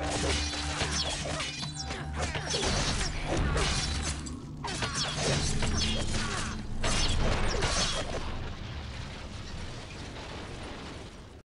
Let's go.